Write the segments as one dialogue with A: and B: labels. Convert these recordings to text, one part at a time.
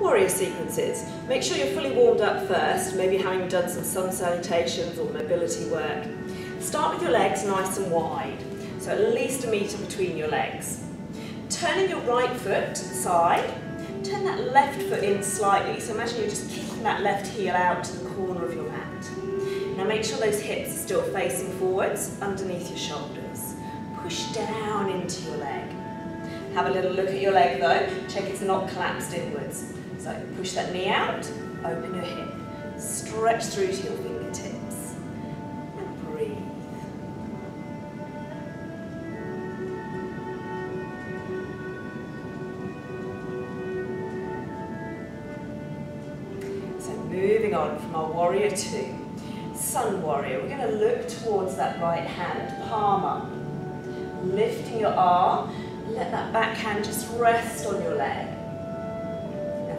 A: Warrior sequences. Make sure you're fully warmed up first, maybe having done some sun salutations or mobility work. Start with your legs nice and wide, so at least a metre between your legs. Turning your right foot to the side, turn that left foot in slightly, so imagine you're just kicking that left heel out to the corner of your mat. Now make sure those hips are still facing forwards, underneath your shoulders. Push down into your leg. Have a little look at your leg though, check it's not collapsed inwards. So push that knee out, open your hip, stretch through to your fingertips, and breathe. So moving on from our warrior two, sun warrior, we're going to look towards that right hand, palm up, lifting your arm, let that back hand just rest on your leg.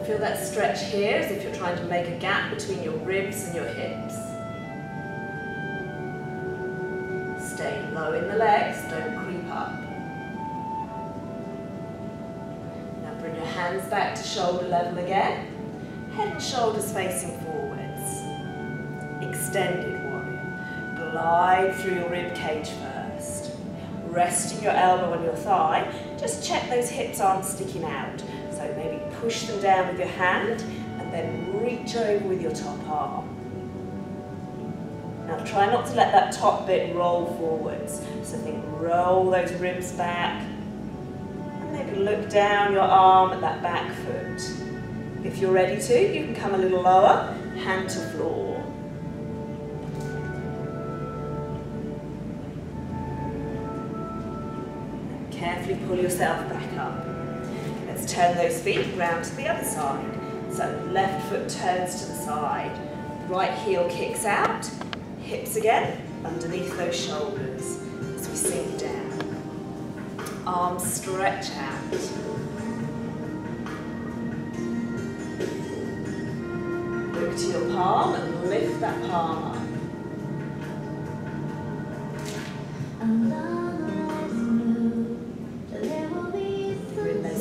A: Feel that stretch here as if you're trying to make a gap between your ribs and your hips. Stay low in the legs, don't creep up. Now bring your hands back to shoulder level again. Head and shoulders facing forwards. Extended warrior. Glide through your rib cage first. Resting your elbow on your thigh. Just check those hips aren't sticking out. Maybe push them down with your hand and then reach over with your top arm. Now try not to let that top bit roll forwards. So think roll those ribs back and maybe look down your arm at that back foot. If you're ready to, you can come a little lower, hand to floor. Carefully pull yourself back up. Let's turn those feet round to the other side. So left foot turns to the side, right heel kicks out, hips again, underneath those shoulders as we sink down. Arms stretch out. Look to your palm and lift that palm up.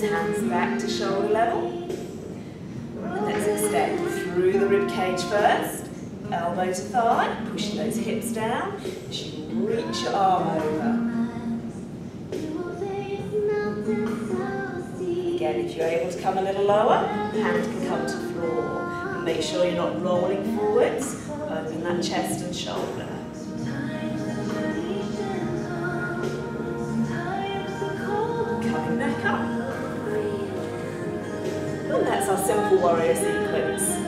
A: Hands back to shoulder level. Let's extend through the rib cage first. Elbow to thigh, pushing those hips down as you reach your arm over. Again, if you're able to come a little lower, hand can come to floor. And make sure you're not rolling forwards. Open that chest and shoulder. simple warriors in clinics.